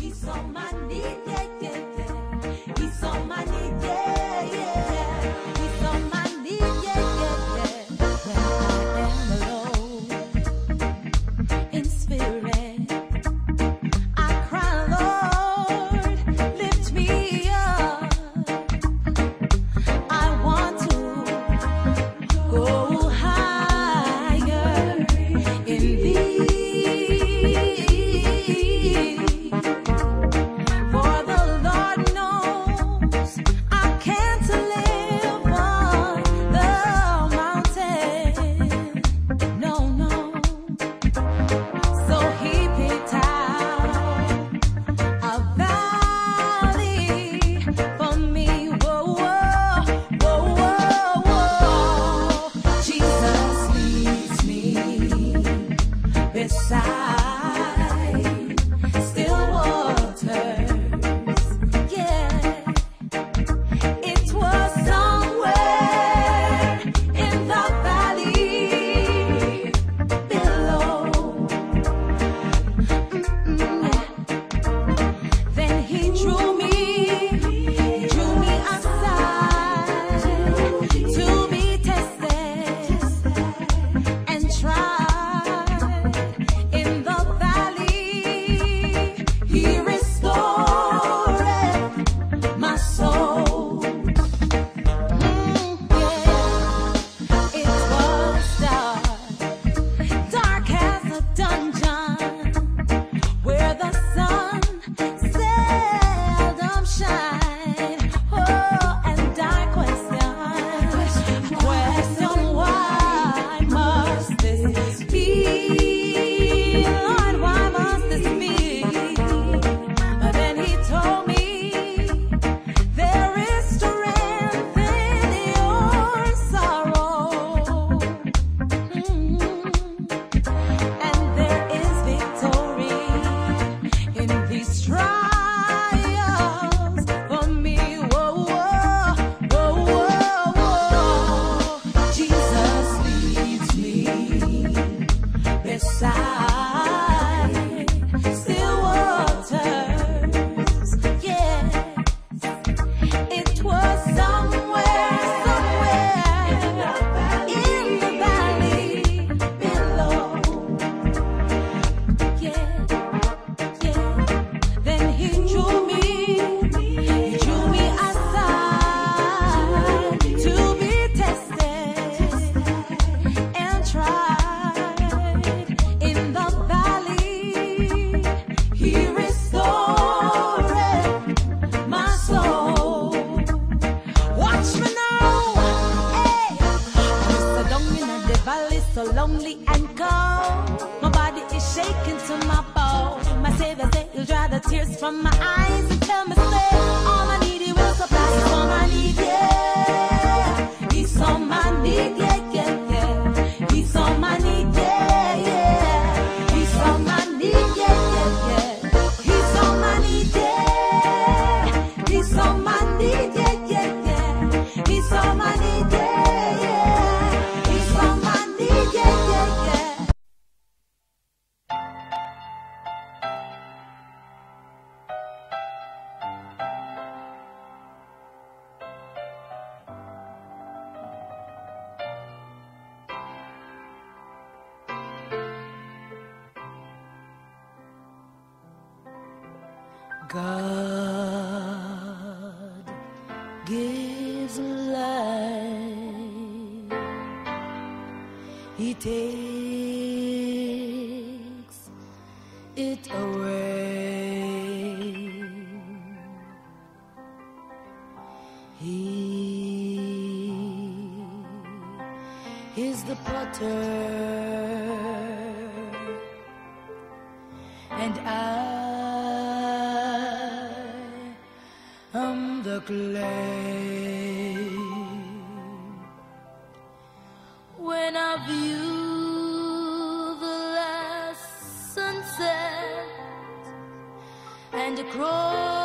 Ils sont magnétaires. and I am the clay. When I view the last sunset and across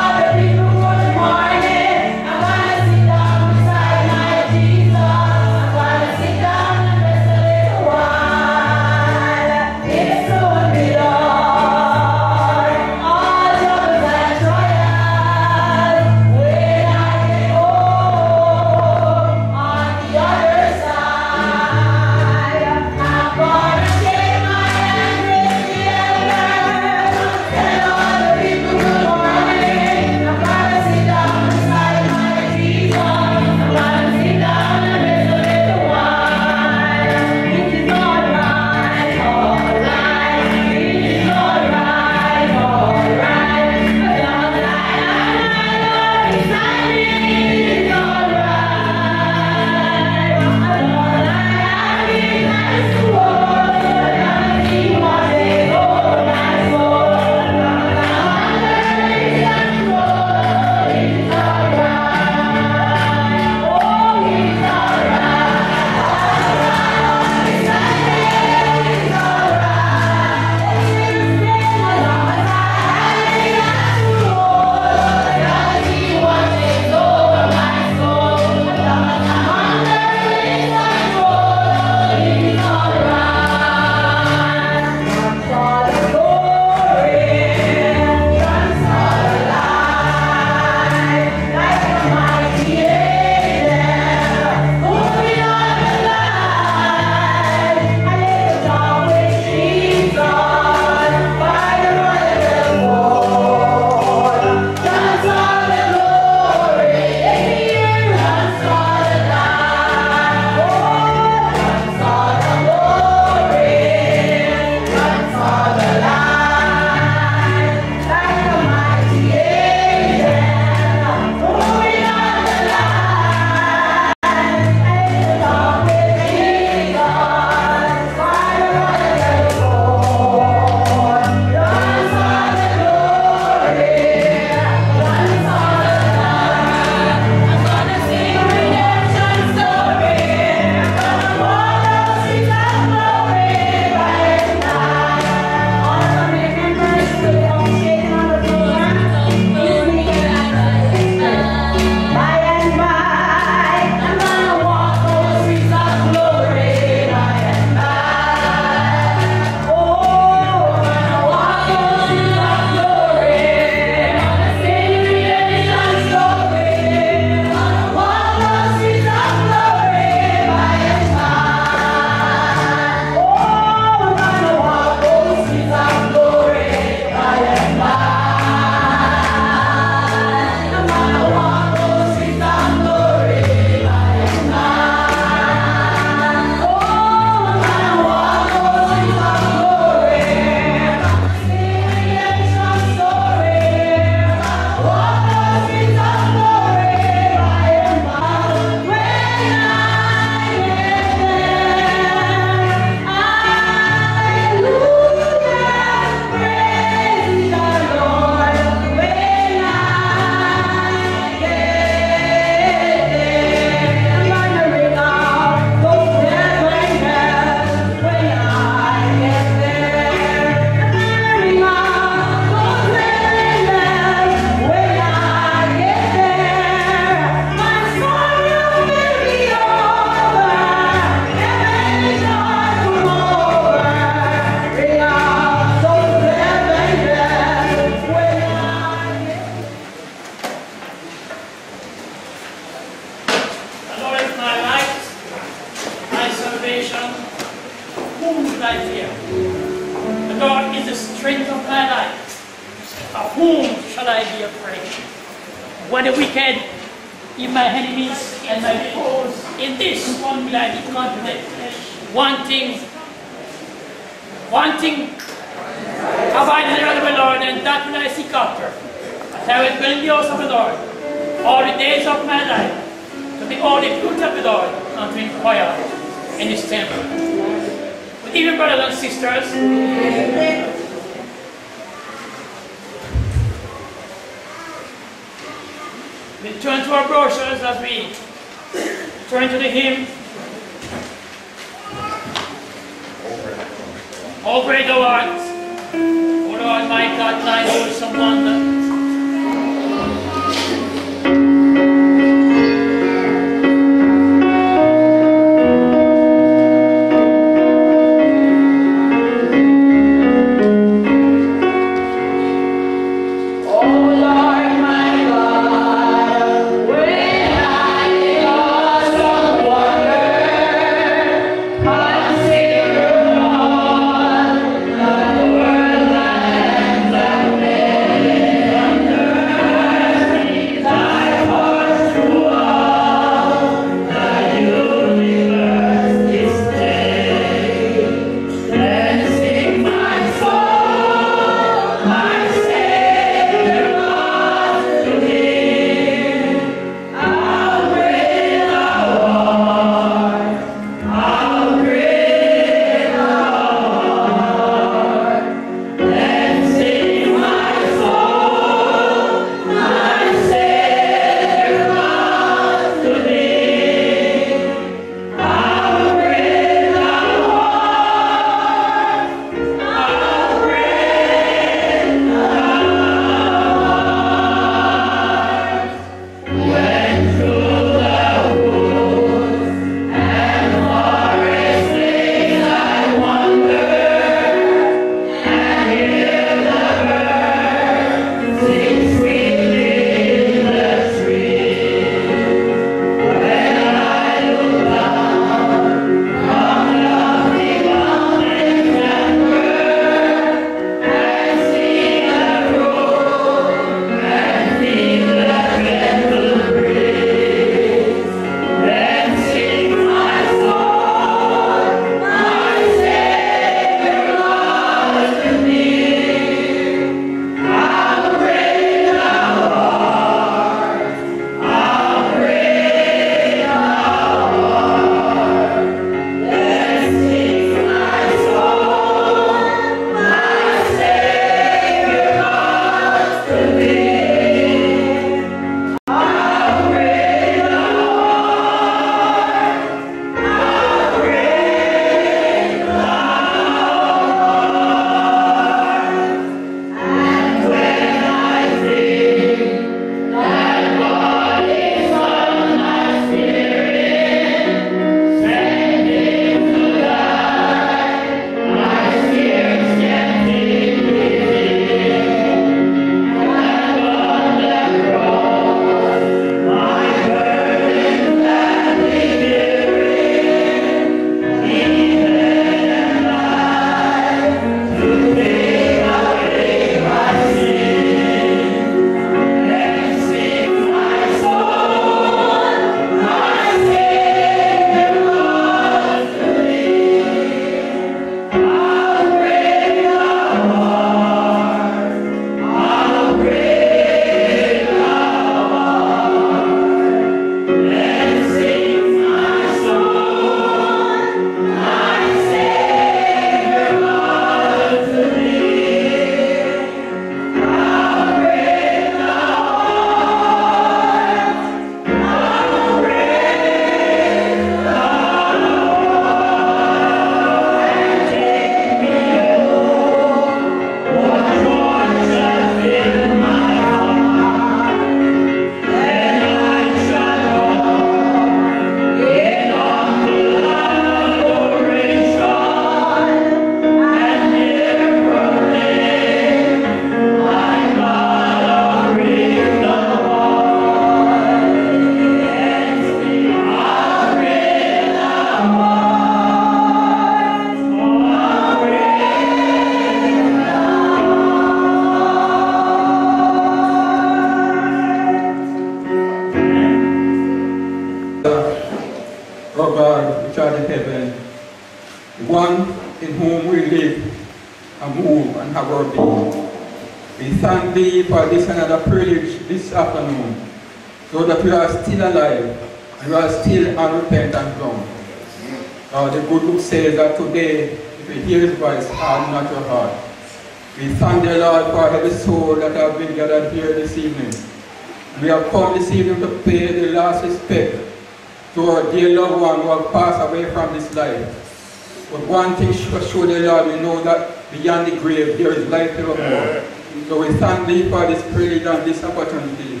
sure, the Lord, we know that beyond the grave there is life evermore. So we thank Thee for this privilege and this opportunity.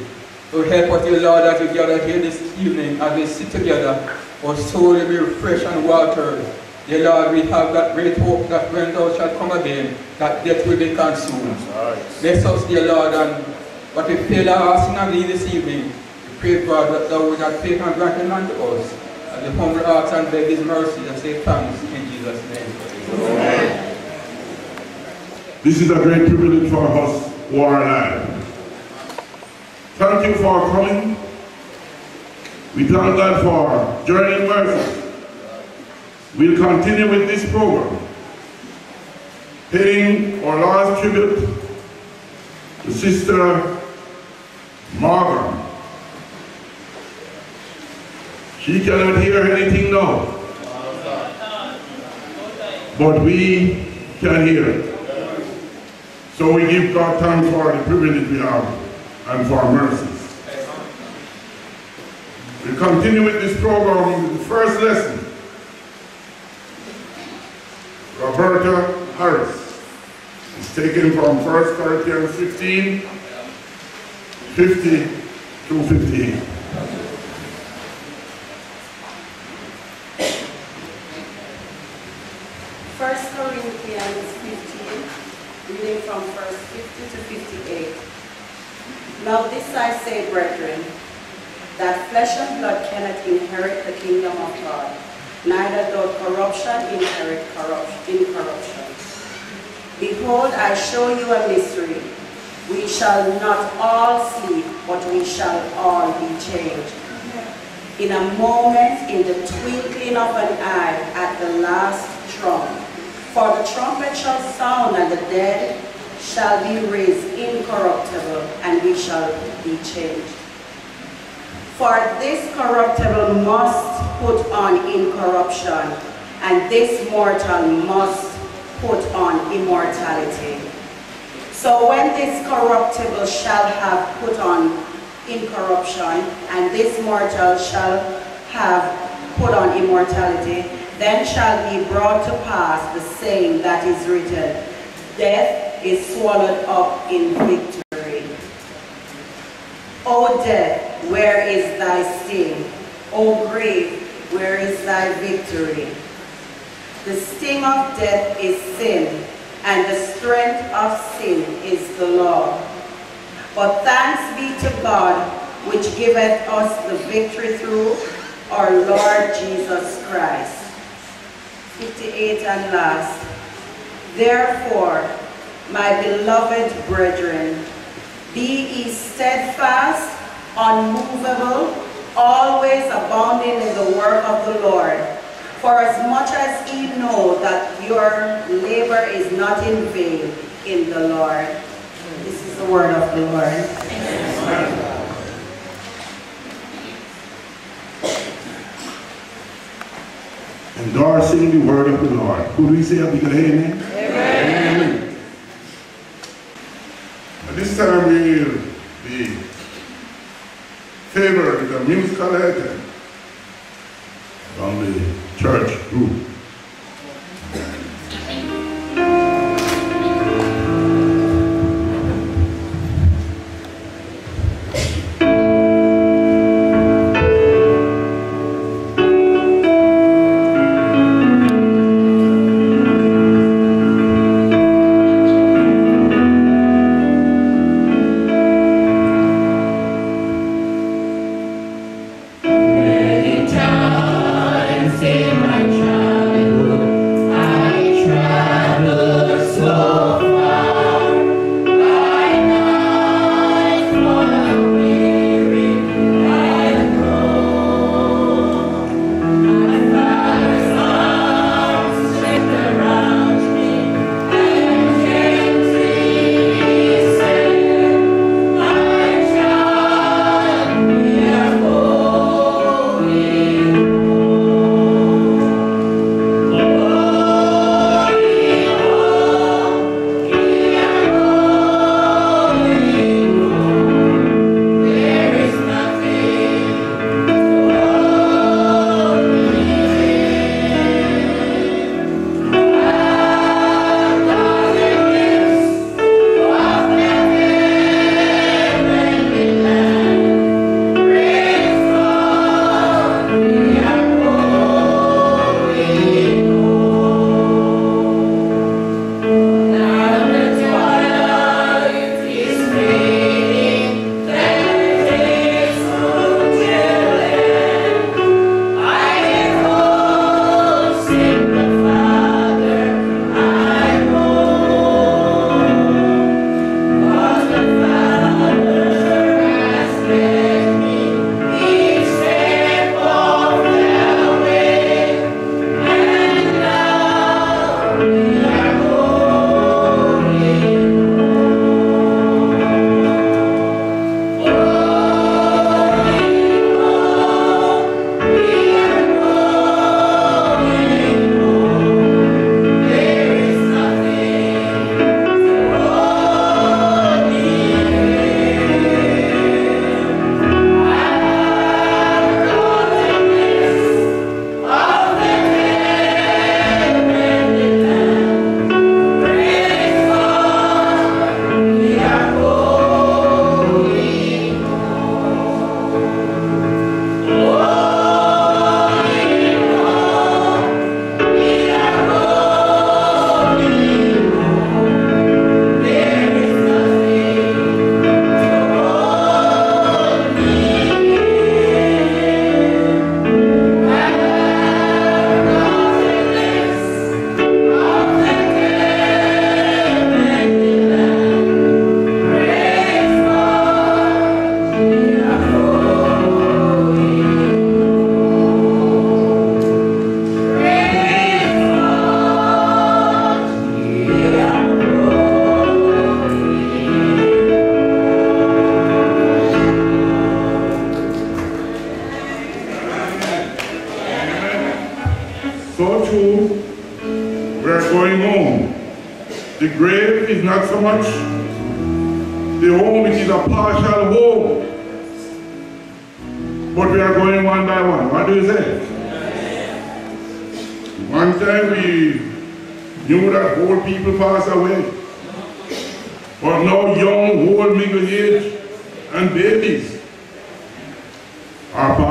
So help us, dear Lord, as we gather here this evening, as we sit together, our soul will be refreshed and watered. Dear Lord, we have that great hope that when Thou shalt come again, that death will be consumed. Bless us, dear Lord, and what we feel our asking of Thee this evening, we pray, God, that Thou would not take and grant it unto us. As the humble hearts and beg His mercy and say thanks in Jesus' name. This is a great privilege for us who are alive. Thank you for coming. We thank God for joining mercy. We'll continue with this program, paying our last tribute to Sister Margaret. She cannot hear anything now, but we can hear. So we give God thanks for the privilege we have and for our mercies. We continue with this program with the first lesson. Roberta Harris is taken from 1 Corinthians 15, 50 to 58. First Corinthians 15, reading from verse 50 to 58. Now this I say, brethren, that flesh and blood cannot inherit the kingdom of God, neither doth corruption inherit corrupt- incorruption. Behold, I show you a mystery. We shall not all sleep, but we shall all be changed. In a moment, in the twinkling of an eye, at the last trump. For the trumpet shall sound, and the dead shall be raised incorruptible, and we shall be changed. For this corruptible must put on incorruption, and this mortal must put on immortality. So when this corruptible shall have put on incorruption, and this mortal shall have put on immortality, then shall be brought to pass the saying that is written, Death is swallowed up in victory. O death, where is thy sting? O grave, where is thy victory? The sting of death is sin, and the strength of sin is the law. But thanks be to God, which giveth us the victory through our Lord Jesus Christ. 58 and last. Therefore, my beloved brethren, be ye steadfast, unmovable, always abounding in the work of the Lord. For as much as ye know that your labor is not in vain in the Lord. This is the word of the Lord. Endorsing the word of the Lord. Who do we say a big amen? Amen. This time we will be favored with a musical from the church group.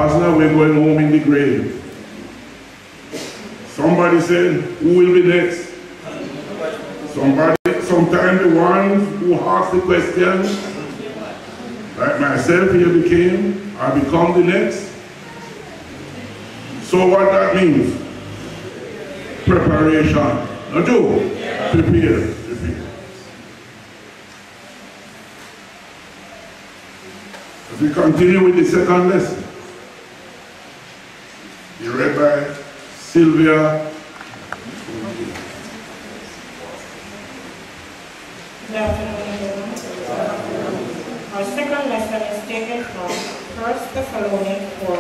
Are passing away going home in the grave. Somebody said, who will be next? Somebody, sometimes the ones who ask the question, like myself here became, I become the next. So what that means? Preparation. Now do, prepare, prepare. As we continue with the second lesson, be read by Sylvia Good afternoon. Our second lesson is taken from 1 Thessalonians 4,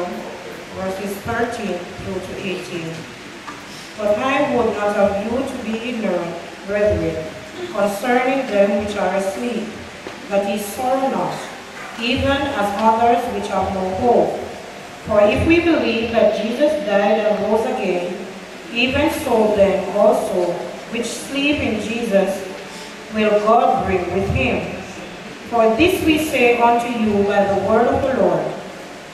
verses 13 through to 18. But I would not have you to be ignorant, brethren, concerning them which are asleep, that ye sorrow not, even as others which have no hope. For if we believe that Jesus died and rose again, even so then also which sleep in Jesus will God bring with him. For this we say unto you by the word of the Lord,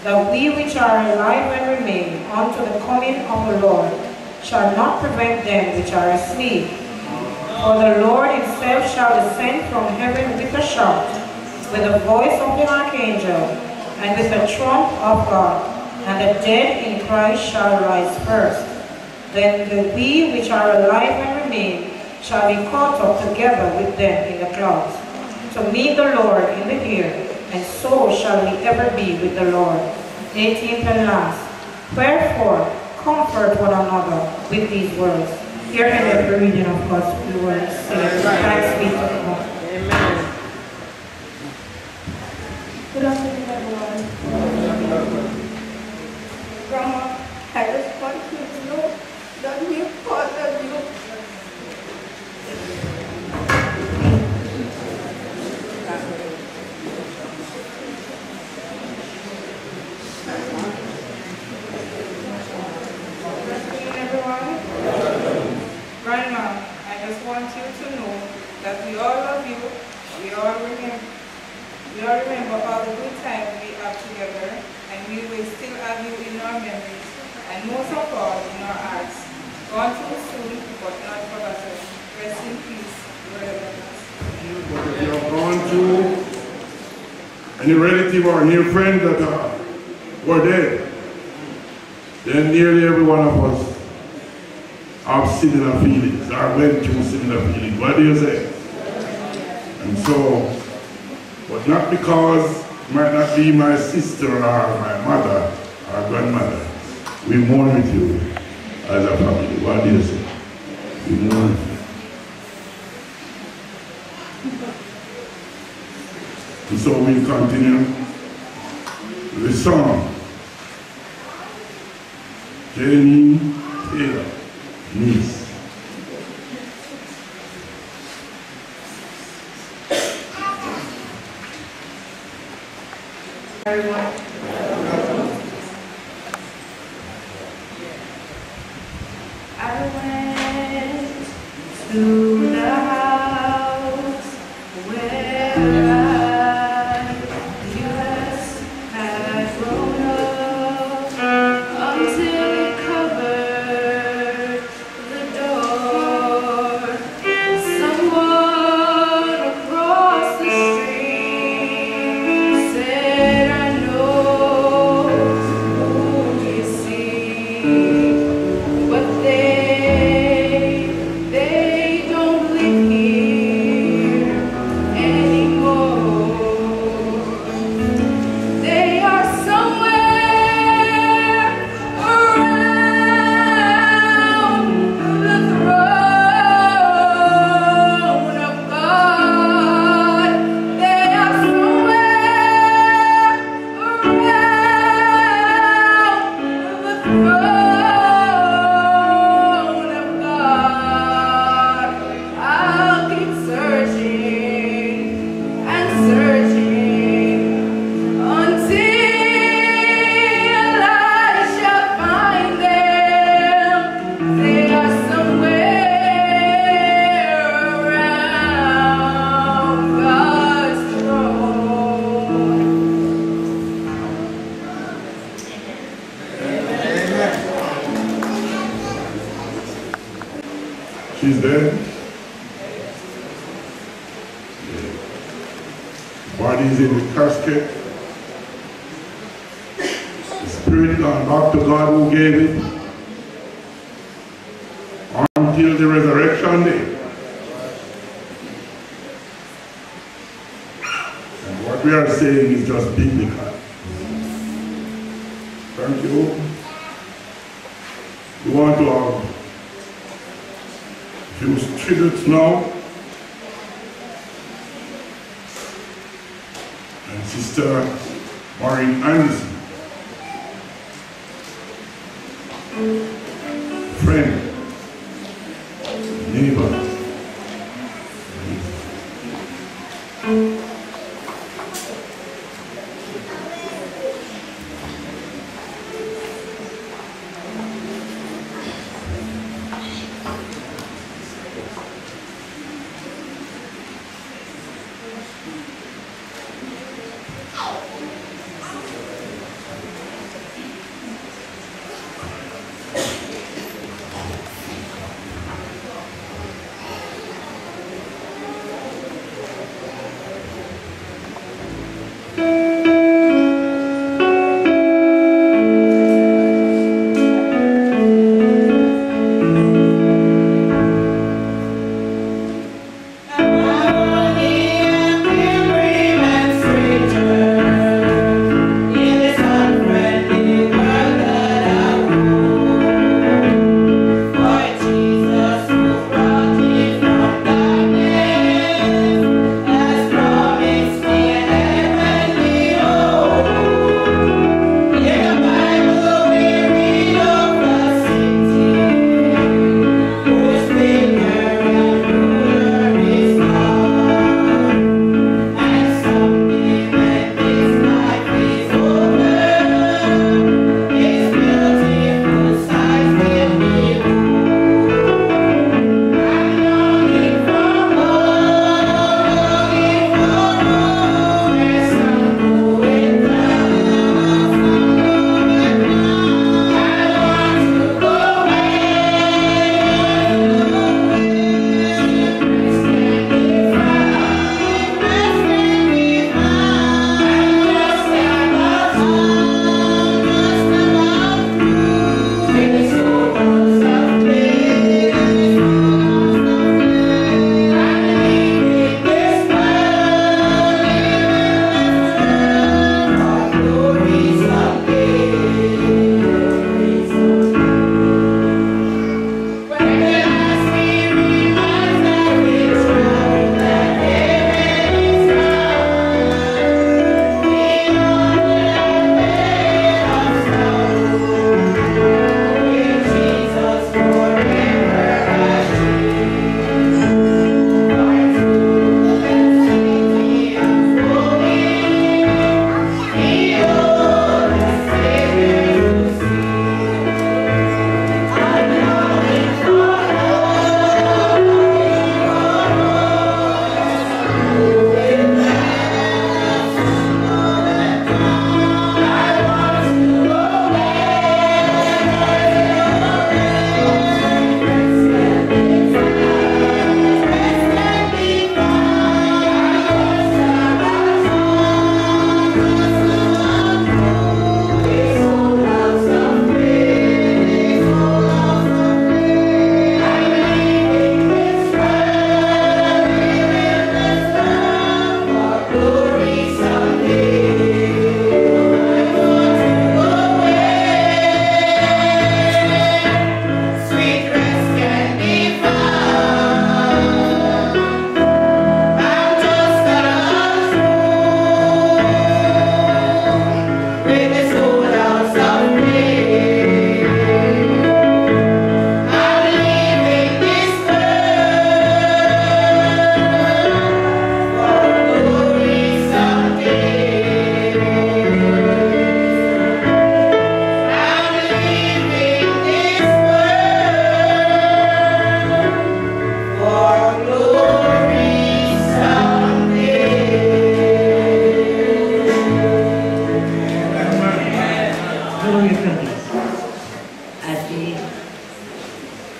that we which are alive and remain unto the coming of the Lord shall not prevent them which are asleep. For the Lord himself shall descend from heaven with a shout, with the voice of the archangel, and with the trump of God, and the dead in Christ shall rise first. Then the we which are alive and remain shall be caught up together with them in the clouds, to meet the Lord in the air, and so shall we ever be with the Lord. 18th and last. Wherefore, comfort one another with these words. Hear and every reading of God's word. Say, thanks be to God. Amen. Good afternoon, everyone. Grandma, I just want you. Good everyone. Grandma, I just want you to know that we all love you. We all remember, we all remember all the good times we have together, and we will still have you memories, and most of all in our hearts. Gone too soon, but not forgotten. Rest in peace, if you have gone to any relative or near friend that are, were dead, then nearly every one of us have similar feelings, or went through similar feelings. What do you say? And so, but not because it might not be my sister or my mother or grandmother. We mourn with you as a family. What do you say? We mourn. And so we continue the song. Jenny Taylor, niece. Is there. Yeah. Body's in the casket. The spirit gone back to God who gave it. Until the resurrection day. And what we are saying is just biblical. Thank you. Tributes now. And Sister Maureen Anderson.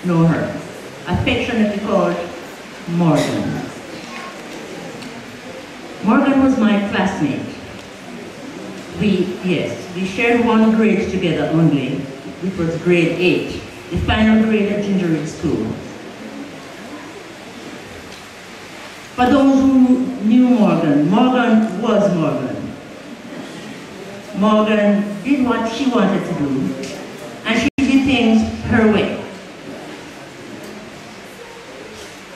Know her, affectionately called Morgan. Morgan was my classmate. We, yes, we shared one grade together only, which was grade eight, the final grade at Ginger Ridge School. For those who knew Morgan, Morgan was Morgan. Morgan did what she wanted to do, and she did things her way.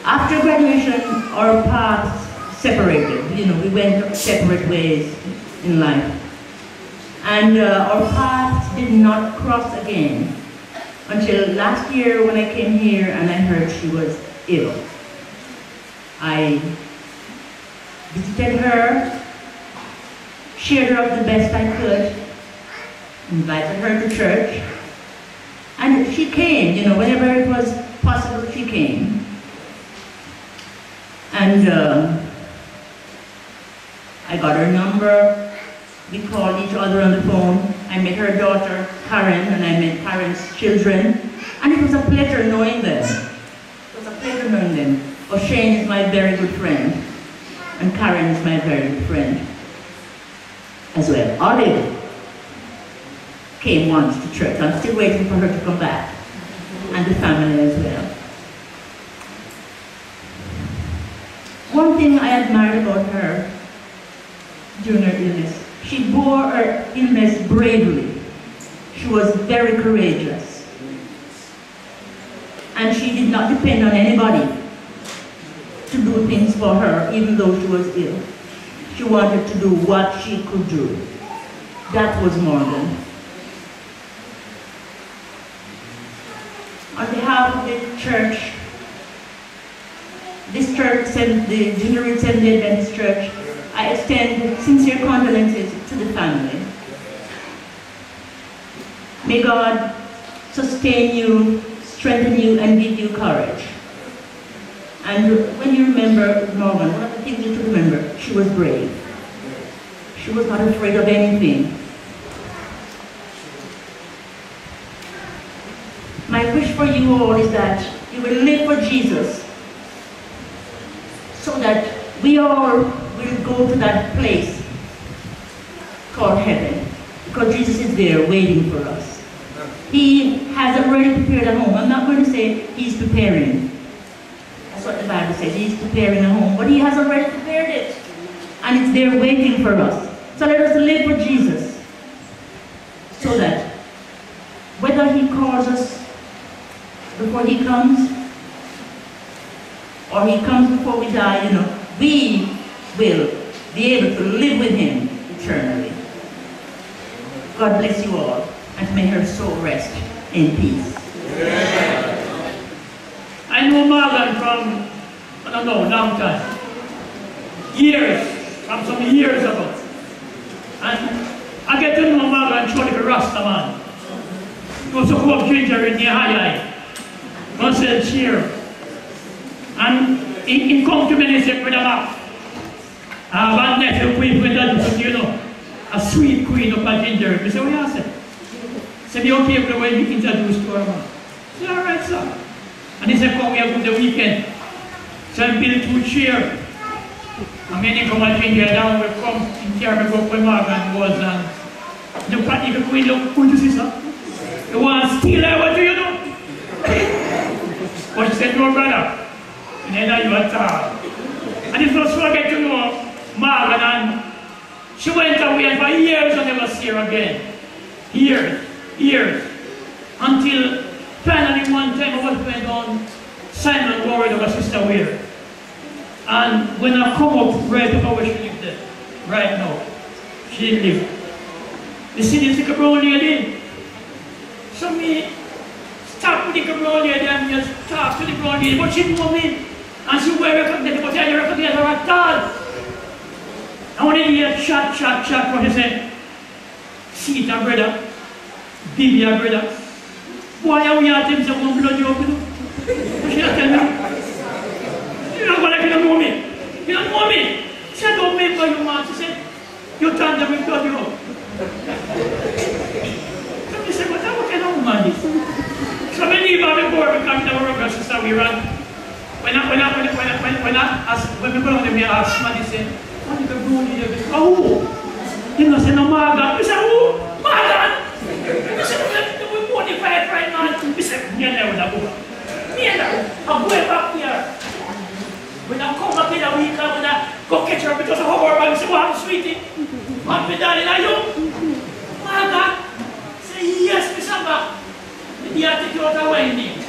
After graduation, our paths separated. You know, we went separate ways in life. And uh, our paths did not cross again until last year when I came here and I heard she was ill. I visited her, cheered her up the best I could, invited her to church, and she came, you know, whenever it was possible, she came. And uh, I got her number, we called each other on the phone. I met her daughter, Karen, and I met Karen's children. And it was a pleasure knowing them. It was a pleasure knowing them. O'Shane is my very good friend. And Karen is my very good friend as well. Olive came once to church. I'm still waiting for her to come back. And the family as well. One thing I admired about her during her illness, she bore her illness bravely. She was very courageous. And she did not depend on anybody to do things for her, even though she was ill. She wanted to do what she could do. That was Morgan. On behalf of the church, this church, Seven- the General Seventh-day Adventist Church, I extend sincere condolences to the family. May God sustain you, strengthen you, and give you courage. And when you remember Morgan, one of the things you should remember, she was brave. She was not afraid of anything. My wish for you all is that you will live for Jesus so that we all will go to that place called heaven because Jesus is there waiting for us. He has already prepared a home. I'm not going to say he's preparing. That's what the Bible says. He's preparing a home, but he has already prepared it. And it's there waiting for us. So let us live for Jesus so that whether he calls us before he comes or he comes before we die, you know, we will be able to live with him eternally. God bless you all, and may her soul rest in peace. I know Marlon from, I don't know, long time. Years, from some years ago. And I get to know Marlon through a Rasta man. He was up ginger in the high high. One said cheer. And he, he come to me and he said, Brother Mac, I have a nephew queen with that, you know, a sweet queen up at ginger. I said, what you say? Oh, said, you okay with the way you introduce to her? I said, all right, sir. And he said, come here for the weekend. So I built two chairs. And he come drink here down, we come in here, we go where Morgan was, and the party, the queen, look, who this is, sir? You want to steal her, what do you do? But she said, no, brother. And then you at all. And it's not so I get to know Morgan, and she went away, for years and never see her again. Years, years. Until finally one time was going on Simon worried about Sister Weir. And when I come up right up where she lived there, right now, she didn't live. You see this little brown lady? So me stop with the brown lady and just talk to the brown lady, but she didn't know me. And she were recognize but I recognize her at all. And when he hear chat, chat, chat, what he said, see it, brother, a brother. Why are we at him say one blood you up, you know? What she tell me? You don't want to know me. You don't know me. She don't you, man. You turn them with you. So say? So me leave her before we come to we run. When I, when I, when I, when I, when I, ask, when go down there, me ask somebody say, what is the food in the Oh, you know, say no maga. We say, oh, maga. We say, we bonify right now. We say, me and never go. Me and I'm going back here. When I come back in a week, I'm gonna go catch her because of her work. I say, what, sweetie? What me darling, are you? Maga. Say, yes, Miss Amba. The day I take you of.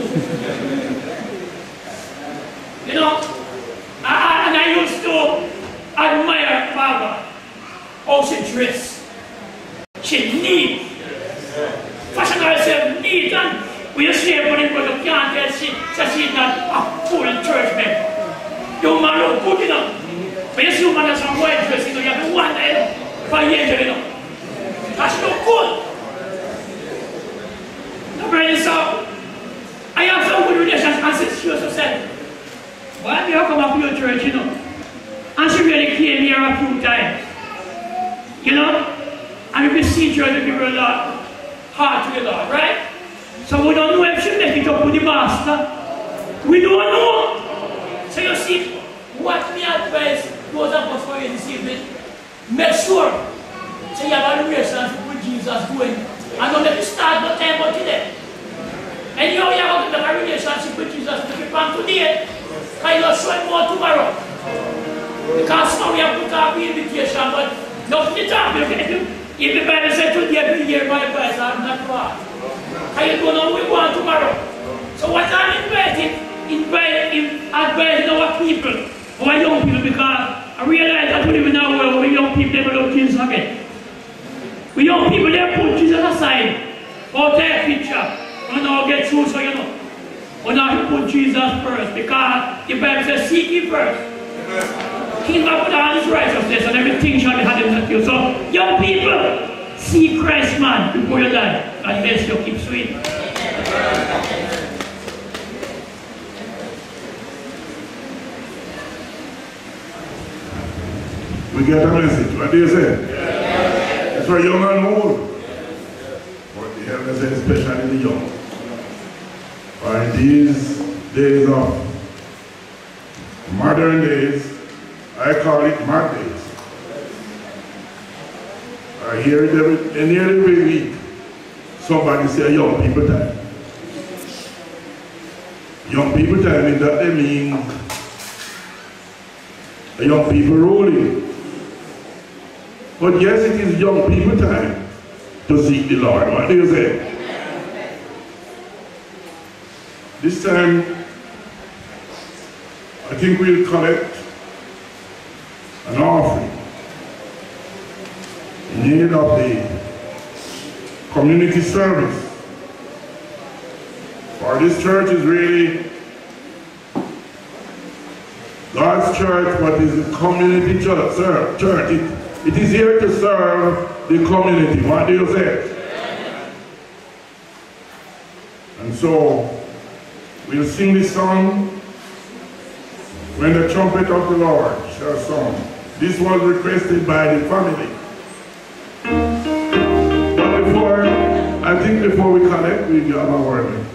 You know, I, and I used to admire Baba. How she dress. She neat. Fashion herself neat and a shape on it, but you can't tell she, so she's not a full church member. You man look good, you know. But you see you man has some white dress, you know, you have to wonder, you know, for years, you know. She look good. The brother so I have some good relations and she also said, why do you come up to your church, you know? And she really came here a few times. You know? And we see her to give her a lot heart to the Lord, right? So we don't know if she make it up with the master. We don't know. So you see, what me advise those of us for you this evening, make sure so you have a relationship with Jesus going. And don't let you start no time but today. And you you have a relationship with Jesus to keep on today. Because you'll show him more tomorrow. Because now we have put up invitation, but nothing to talk. If the Bible said today, every year, my advice, I'm not far. How you don't know we want tomorrow. So what I'm inviting, inviting, advising our people, our young people, because I realize that we live in a world where young people never love Jesus again. We young people, they put Jesus aside. Or their a And now get through, so you know. But now you put Jesus first because the Bible says, seek him first. Kingdom put on his righteousness and everything shall be added unto you. So, young people, see Christ man before you die. And bless you, keep sweet. We get a message. What do you say? It's for young and old. Said especially the young. In these days of modern days, I call it mad days. I hear it every, nearly every week. Somebody say young people time. Young people time in that they mean young people ruling. But yes, it is young people time to seek the Lord. What do you say? This time, I think we'll collect an offering in aid of the community service. For this church is really God's church, but is a community church. Church. It, it is here to serve the community. What do you say? And so we'll sing this song when the trumpet of the Lord shall sound. This was requested by the family. But before, I think before we connect, we have a word.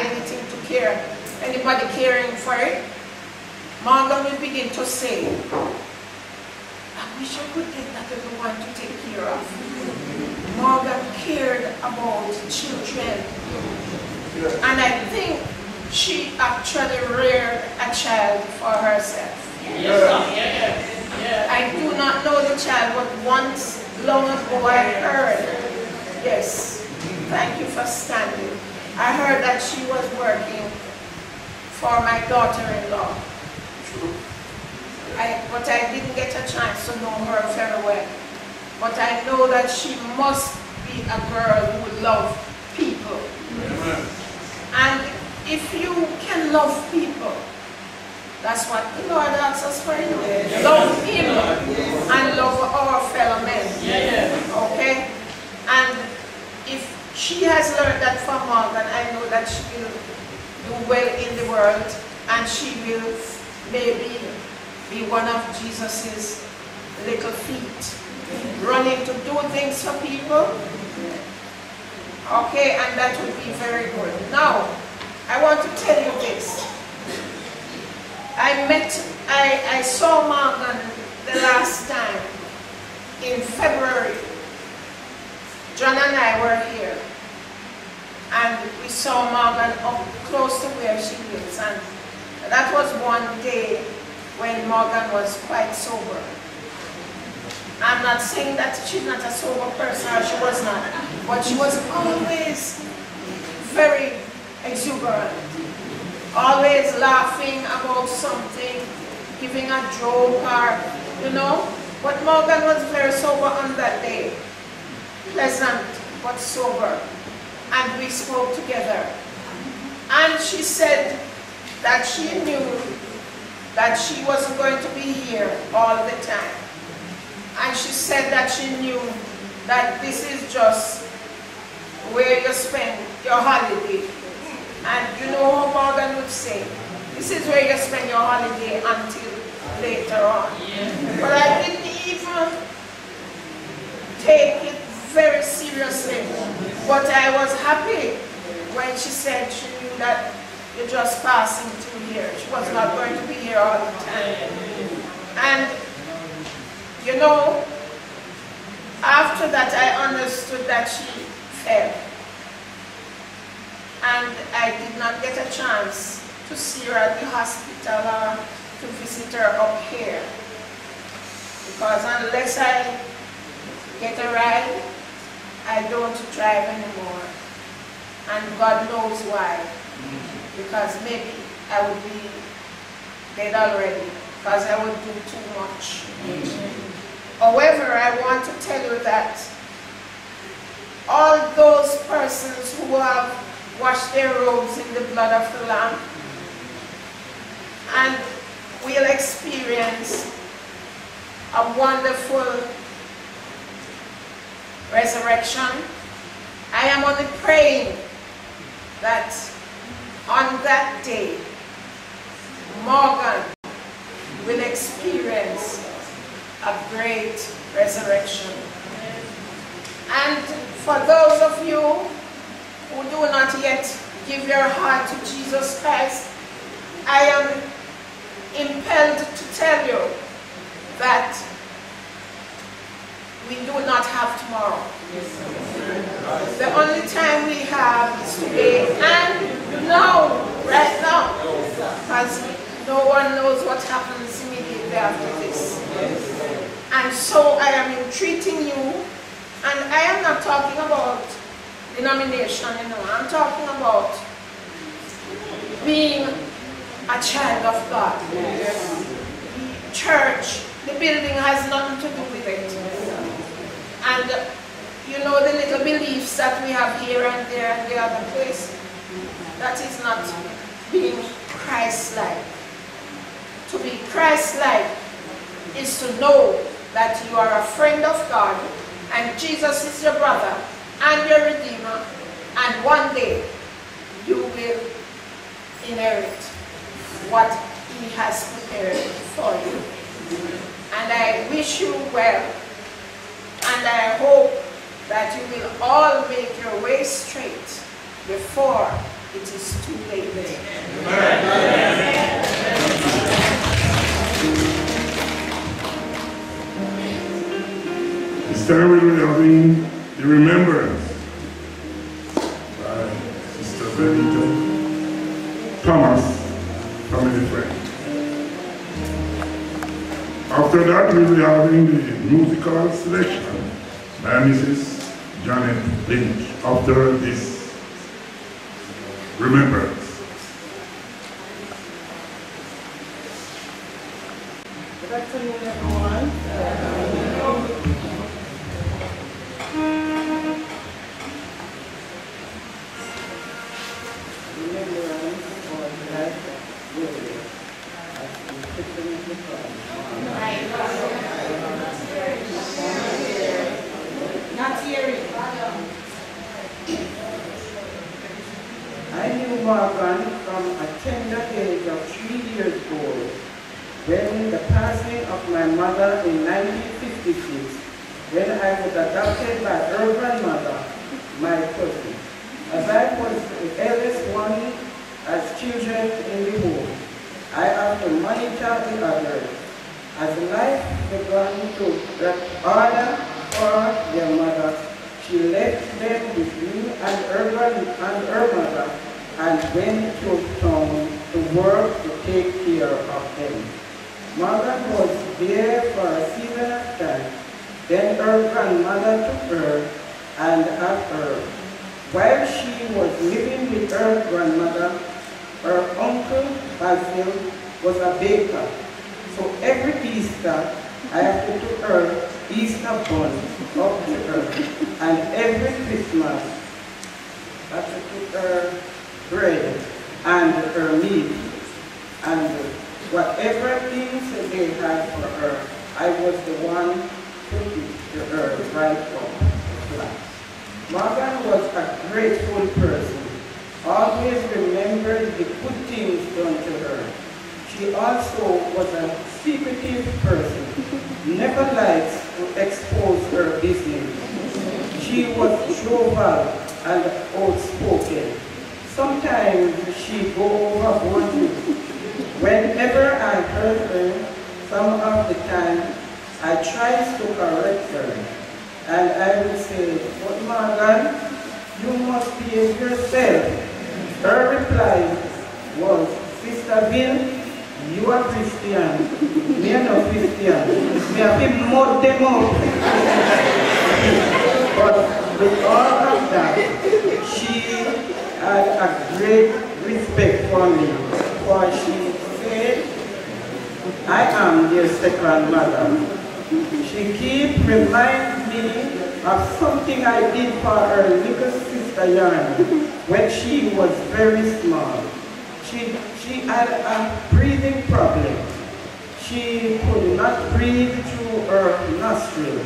Had anything to care, anybody caring for it, Morgan will begin to say, I wish I could get that little one to take care of. Morgan cared about children. And I think she actually reared a child for herself. Yes, yeah, yeah. I do not know the child, but once long ago I heard, yes, thank you for standing. I heard that she was working for my daughter-in-law. I, but I didn't get a chance to know her very well. But I know that she must be a girl who loves people. And if you can love people, that's what the Lord asks us for you. Love Him and love our fellow men. Yeah, Okay? And she has learned that from Morgan, I know that she will do well in the world and she will maybe be one of Jesus's little feet, running to do things for people. Okay, and that would be very good. Now, I want to tell you this. I met, I, I saw Morgan the last time in February. John and I were here. And we saw Morgan up close to where she lives. And that was one day when Morgan was quite sober. I'm not saying that she's not a sober person, or she was not, but she was always very exuberant, always laughing about something, giving a joke, or, you know. But Morgan was very sober on that day, pleasant but sober, and we spoke together. And she said that she knew that she wasn't going to be here all the time. And she said that she knew that this is just where you spend your holiday. And you know how Morgan would say, this is where you spend your holiday until later on. But I didn't even take it very seriously. But I was happy when she said she knew that you're just passing through here. She was not going to be here all the time. And, you know, after that I understood that she fell. And I did not get a chance to see her at the hospital or to visit her up here. Because unless I get a ride, I don't drive anymore. And God knows why. Because maybe I would be dead already. Because I would do too much. However, I want to tell you that all those persons who have washed their robes in the blood of the Lamb and will experience a wonderful resurrection. I am only praying that on that day, Morgan will experience a great resurrection. And for those of you who do not yet give your heart to Jesus Christ, I am impelled to tell you that we do not have tomorrow. The only time we have is today and now, right now. Because no one knows what happens immediately after this. And so I am entreating you, and I am not talking about denomination, you know, I'm talking about being a child of God. Church, the building has nothing to do with it. And you know the little beliefs that we have here and there and the other place, that is not being Christ-like. To be Christ-like is to know that you are a friend of God and Jesus is your brother and your redeemer and one day you will inherit what he has prepared for you. And I wish you well and I hope that you will all make your way straight before it is too late. Time we are having the remembrance will be having the musical selection by Mrs. Janet Lynch after this remembrance. She go overboard too. Whenever I heard her, some of the time, I tried to correct her. And I would say, but Morgan, you must behave yourself. Her reply was, Sister Bill, You are Christian. Me are not Christian. Me have to more them up. but with all of that, she had a great respect for me. For she said, I am their second mother. She keep remind me of something I did for her little sister Yarn when she was very small. She, she had a breathing problem. She could not breathe through her nostril.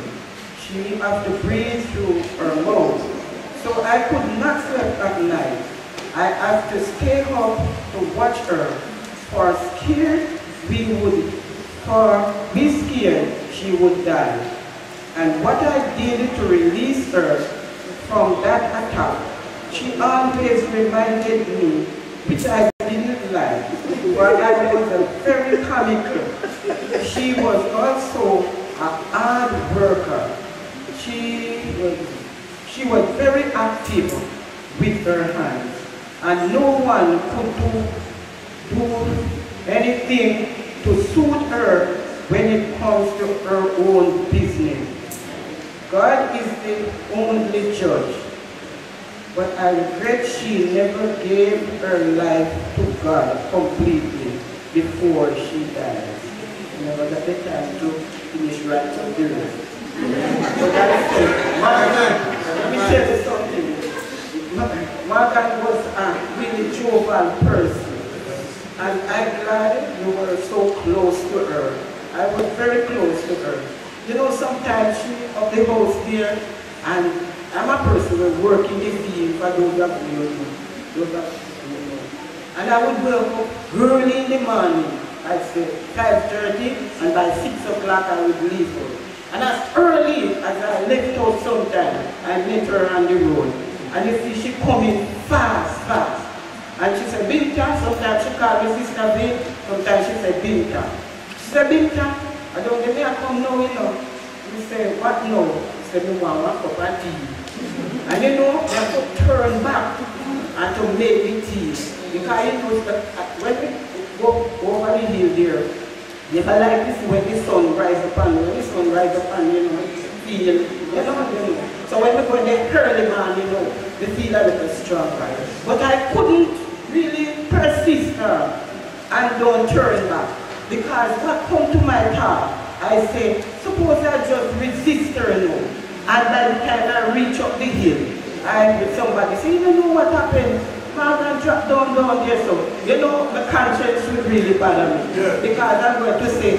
She had to breathe through her mouth. So I could not sleep at night. I had to stay up to watch her. For scared we would, for we scared she would die. And what I did to release her from that attack, she always reminded me, which I didn't like, but I was a very comical. She was also a hard worker. She was, very active with her hands, and no one could do, do anything to suit her when it comes to her own business. God is the only judge, but I regret she never gave her life to God completely before she died. Never got the time to finish up the rest. But I said, Morgan, let me tell you something. Ma- Morgan was a really jovial person. And I'm glad you were so close to her. I was very close to her. You know, sometimes she up the house there, and I'm a person who work in the field for those of you know. Those of you know. And I would wake up early in the morning, I'd say 5.30, and by 6 o'clock I would leave her. And as early as I left out sometime, I met her on the road. And you see, she coming fast, fast. And she said, Binta, sometimes she called me Sister Bin, sometimes she said, Binta. She said, Binta, I don't get me, I come now, you know. We say, what now? She said, me want one cup of tea. And you know, I have to turn back and to make the tea. Because you know, when we go over the hill there, you I like this when the sun rise upon when the sun rise upon you, you know, you feel, you know, you know. So when we go in the early man, you know, we feel a little stronger. But I couldn't really persist her and don't turn back. Because what come to my thought, I say, suppose I just resist her now. And by the time I reach up the hill, I with somebody say, you know what happened? Drop down down there, so you know the conscience would really bother me. Yeah. Because I'm going to say,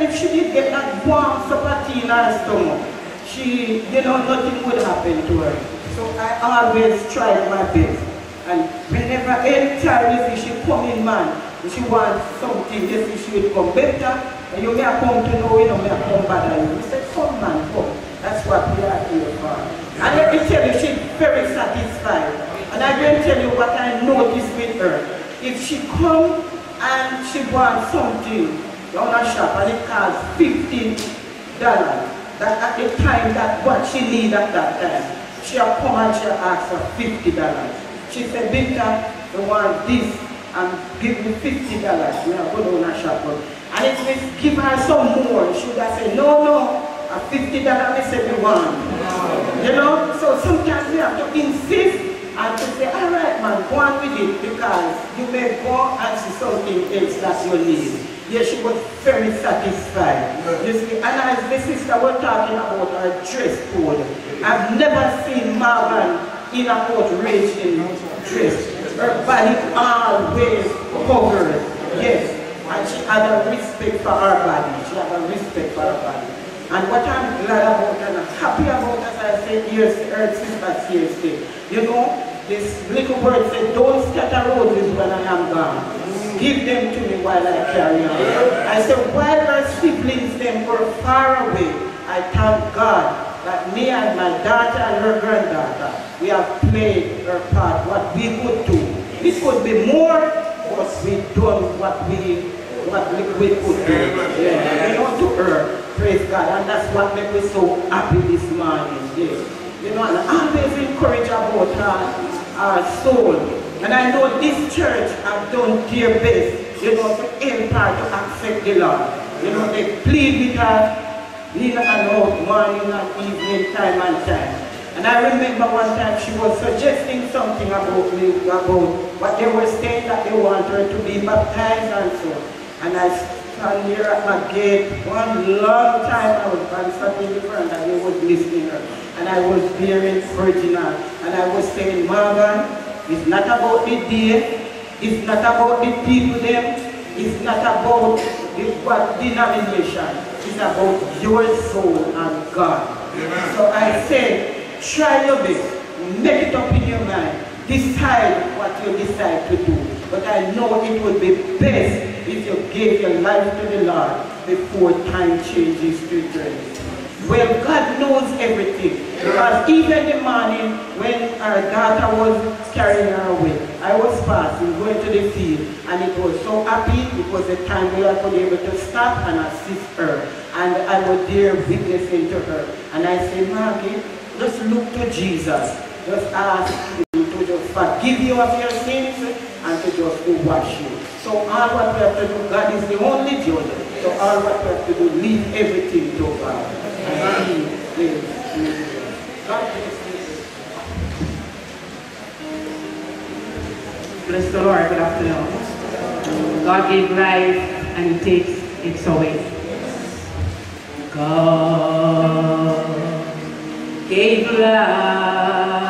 if she did get that warm tea in her stomach, she, you know, nothing would happen to her. So I always try my best. And whenever, anytime you see she come in, man, she wants something, you see she will come better, and you may have come to know, you know, may have come bother you. You say, come man, come. That's what we are here for. And let me tell you, she's very satisfied. And going to tell you what I noticed with her. If she come and she wants something on a shop and it costs fifteen dollars, that at the time that what she need at that time, she'll come and she'll ask for fifty dollars. She said, Victor, I want this and give me fifty dollars. We are going a shop. And if we give her some more, she would have said, no, no, a fifty dollars, is said, we want. You know, so sometimes we have to insist and to say, all right, man, go on with it because you may go and see something else that you need. Yes, she was very satisfied. You see, and as the sister was talking about her dress code, I've never seen Marvin in a outraging dress. Her body always covered. Yes. And she had a respect for her body. She had a respect for her body. And what I'm glad about and I'm happy about, as I said, years, earth sister seriously, you know, this little word said, don't scatter roses when I am gone. Give them to me while I carry on. I said, while our siblings them were far away, I thank God that me and my daughter and her granddaughter, we have played our part, what we could do. It could be more, but we done what we what we, we could do. Yeah, you know, to her. Praise God. And that's what makes me so happy this morning. Yes. You know, and always encourage about uh, our, uh, our soul. And I know this church have done their best you know, to help to accept the Lord. You know, they plead with her, in and out, morning and evening, time and time. And I remember one time she was suggesting something about me, about what they were saying that they want her to be baptized and so. And I stand here at my gate one long time. I was on something different and I was listening her. And I was encouraging her. And I was saying, Morgan, it's not about the day, it's not about the people them, it's not about the what denomination, it's about your soul and God. So I said, try your best, make it up in your mind, decide what you decide to do. But I know it would be best if you gave your life to the Lord before time changes to journey. Well, God knows everything. Because even the morning when our daughter was carrying her away, I was passing, going to the field, and it was so happy. It was time where I could able to stop and assist her. And I was there witnessing to her. And I said, Maggie, just look to Jesus. Just ask him to just forgive you of your sins and to just wash you. So all what we have to do, God is the only judge. So all what we have to do, leave everything to God. Bless the Lord, good afternoon. God gave life and He takes it away. God gave life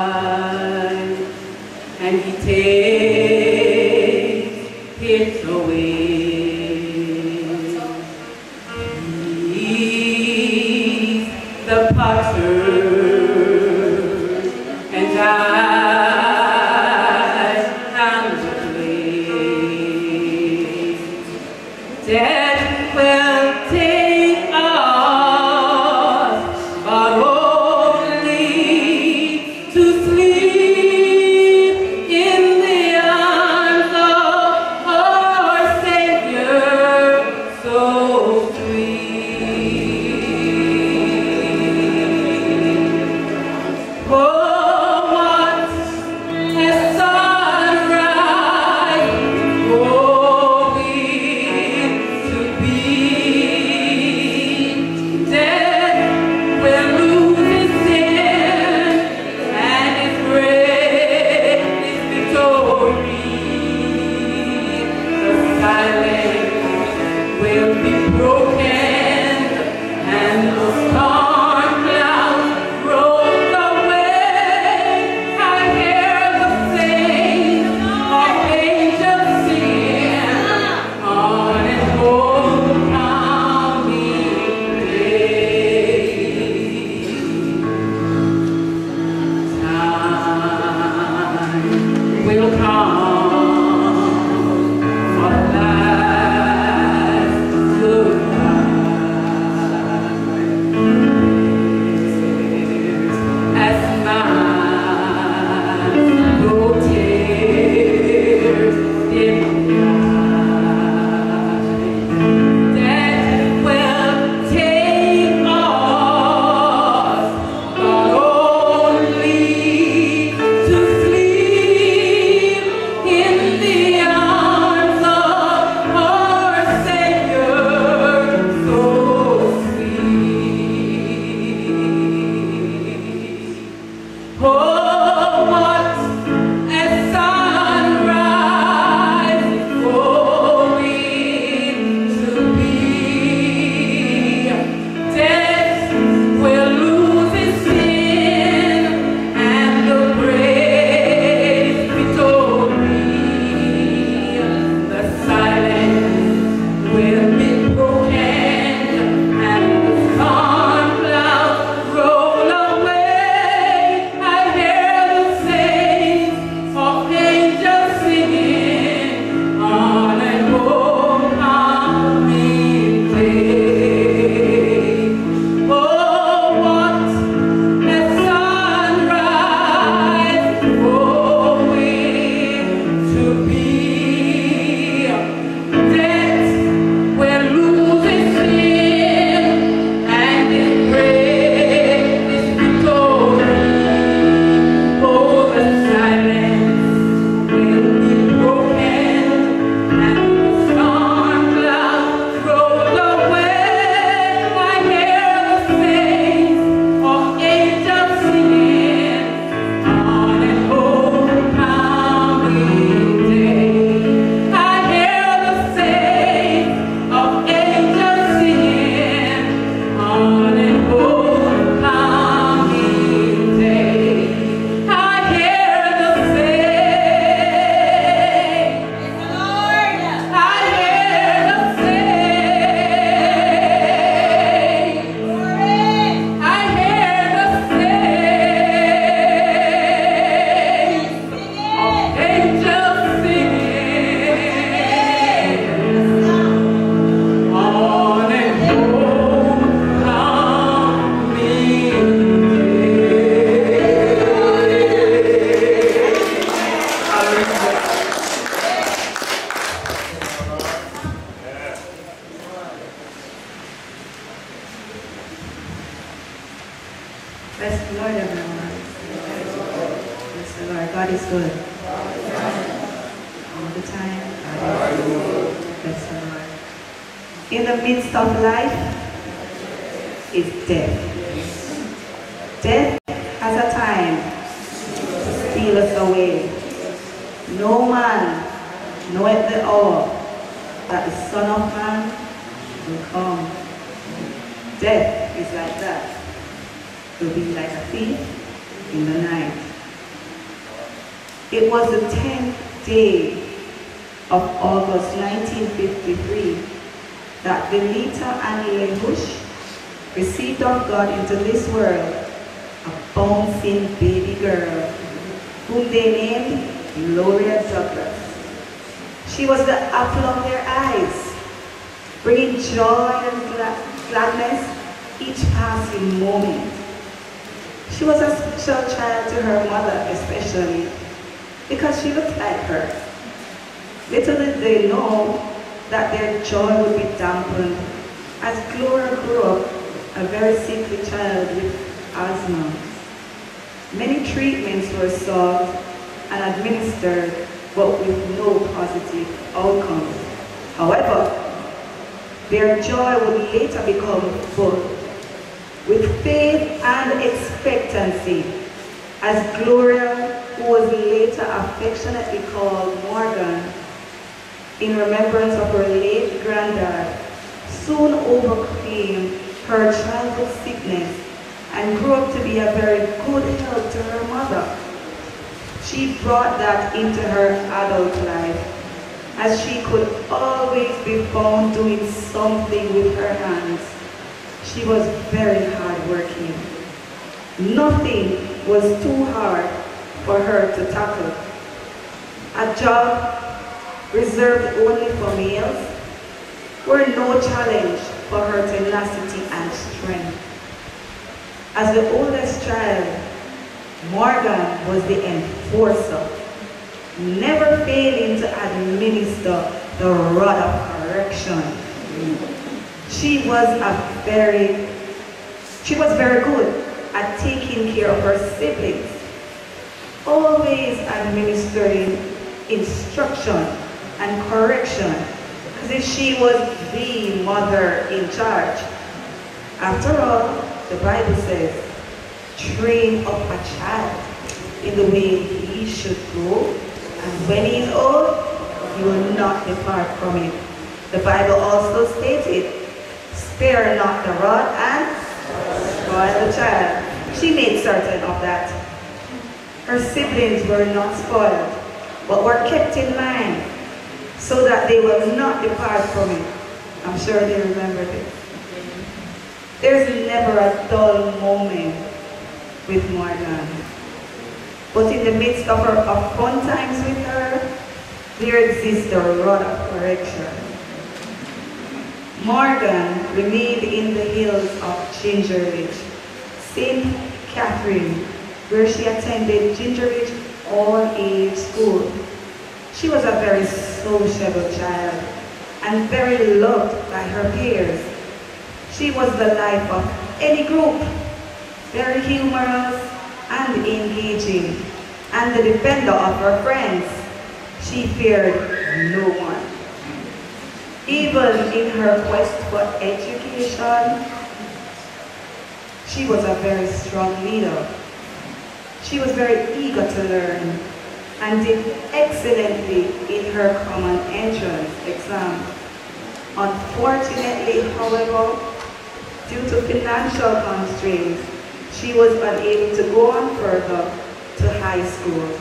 that their joy would be dampened as Gloria grew up a very sickly child with asthma. Many treatments were sought and administered, but with no positive outcomes. However, their joy would later become full with faith and expectancy as Gloria, who was later affectionately called Morgan, in remembrance of her late granddad, soon overcame her childhood sickness and grew up to be a very good help to her mother. She brought that into her adult life as she could always be found doing something with her hands. She was very hardworking. Nothing was too hard for her to tackle. A job reserved only for males were no challenge for her tenacity and strength. As the oldest child, Morgan was the enforcer, never failing to administer the rod of correction. She was a very, she was very good at taking care of her siblings, always administering instruction and correction if she was the mother in charge. After all, the Bible says, train up a child in the way he should go, and when he is old, he will not depart from it. The Bible also stated, spare not the rod and spoil the child. She made certain of that. Her siblings were not spoiled, but were kept in line so that they will not depart from it. I'm sure they remember this. There's never a dull moment with Morgan. But in the midst of her of fun times with her, there exists a rod of correction. Morgan remained in the hills of Ginger Ridge, St. Catherine, where she attended Ginger Ridge all-age school. She was a very sociable child and very loved by her peers. She was the life of any group, very humorous and engaging, and the defender of her friends. She feared no one. Even in her quest for education, she was a very strong leader. She was very eager to learn and did excellently in her common entrance exam. Unfortunately, however, due to financial constraints, she was unable to go on further to high school.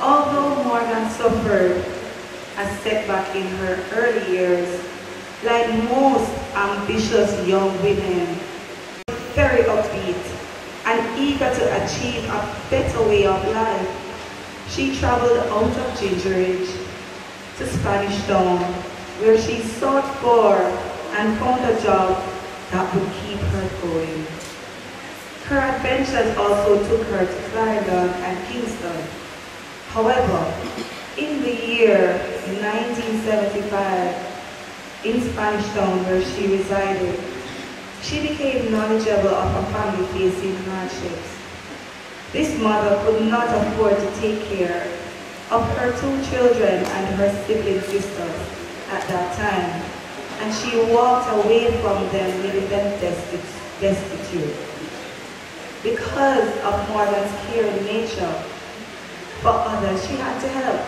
Although Morgan suffered a setback in her early years, like most ambitious young women, very upbeat and eager to achieve a better way of life, she traveled out of Ginger Ridge to Spanish Town, where she sought for and found a job that would keep her going. Her adventures also took her to Clarendon and Kingston. However, in the year 1975, in Spanish Town where she resided, she became knowledgeable of her family facing hardships. This mother could not afford to take care of her two children and her sibling sisters at that time, and she walked away from them leaving them destitute. Because of Morgan's caring nature for others, she had to help.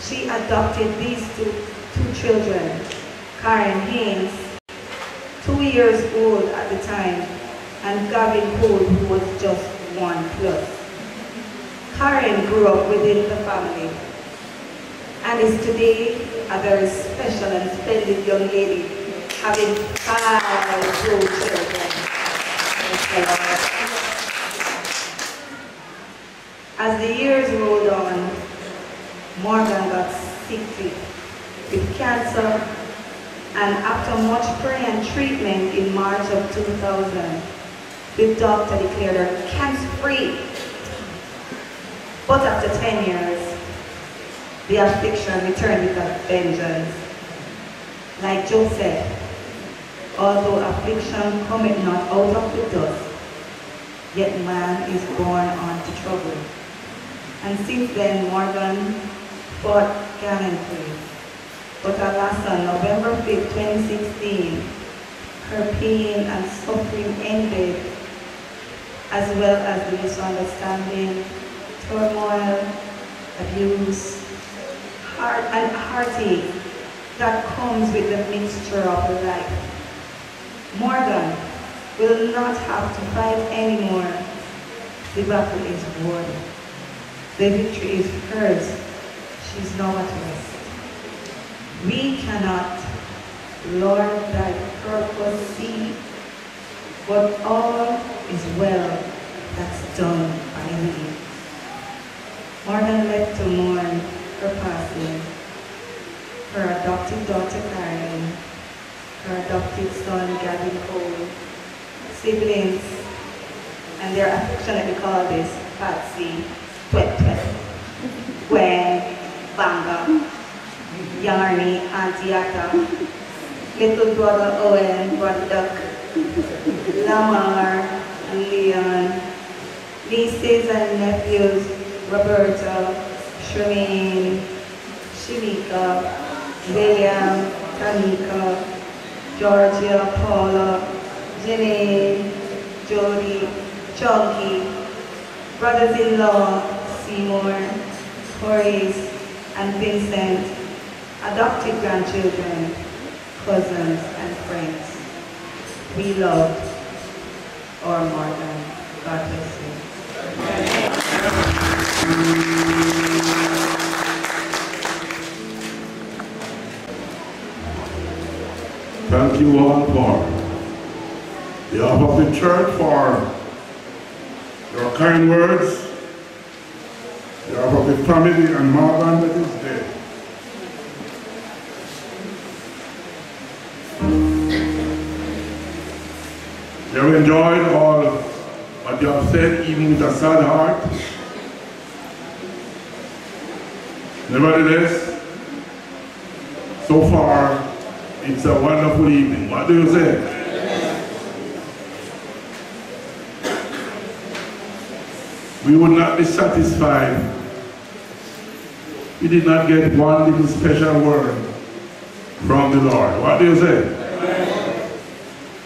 She adopted these two, two children, Karen Haynes, two years old at the time, and Gavin Cole, who was just one plus. Karen grew up within the family and is today a very special and splendid young lady, having five children. As the years rolled on, Morgan got sick with cancer, and after much prayer and treatment in March of 2000, the doctor declared her cancer-free. But after 10 years, the affliction returned with a vengeance. Like said, although affliction cometh not out of the dust, yet man is born unto trouble. And since then, Morgan fought gallantly. But alas, on November 5, 2016, her pain and suffering ended, as well as the misunderstanding, turmoil, abuse, heart and heartache that comes with the mixture of life. Morgan will not have to fight anymore. The battle is won. The victory is hers. She's now at rest. We cannot, Lord, thy purpose see, but all is well that's done by thee. Morgan left to mourn her passing, her adopted daughter Karen, her adopted son Gavin Cole, siblings, and they're affectionately called this Patsy, Twet Twet, Banga, Yarny, Auntie Atta, little brother Owen, brother Duck, Lamar, Leon, nieces and nephews, Roberta, Shermaine, Shamika, William, Tanika, Georgia, Paula, Janine, Jody, Chunky, brothers-in-law, Seymour, Horace, and Vincent, adopted grandchildren, cousins, and friends. We love our Morgan. God bless you. Thank you all for behalf of the church for your kind words, The behalf of the family and Morgan that is dead. You have enjoyed all what you have said, even with a sad heart. Nevertheless, so far, it's a wonderful evening. What do you say? We would not be satisfied. We did not get one little special word from the Lord. What do you say?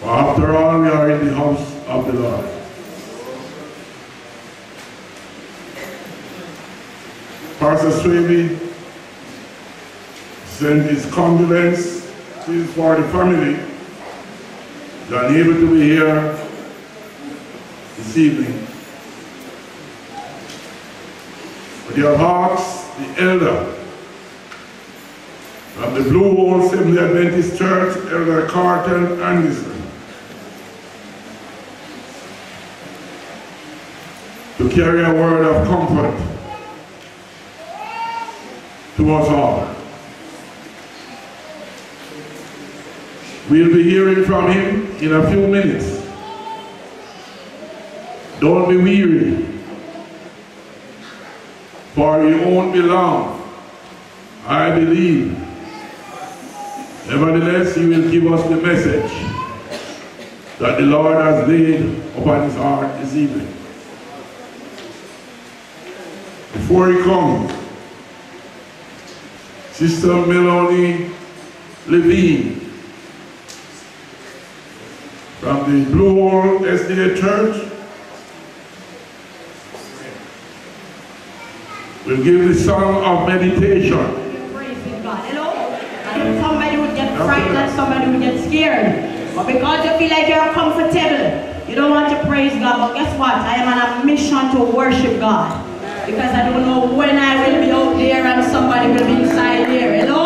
For after all, we are in the house of the Lord. Pastor Swaby sent his condolences for the family that are unable to be here this evening. But you hearts, the elder of the Blue Hole Assembly Adventist Church, Elder Carton Anderson, to carry a word of comfort to us all. We'll be hearing from him in a few minutes. Don't be weary, for you won't be long. I believe. Nevertheless, he will give us the message. that the Lord has laid upon his heart this evening. Before he comes, Sister Melanie Levine from the Blue Hole SDA Church will give the song of meditation. God. Hello? Somebody would get frightened, somebody would get scared. But because you feel like you're comfortable, you don't want to praise God. But guess what? I am on a mission to worship God. Because I don't know when I will be out there and somebody will be inside here. Hello?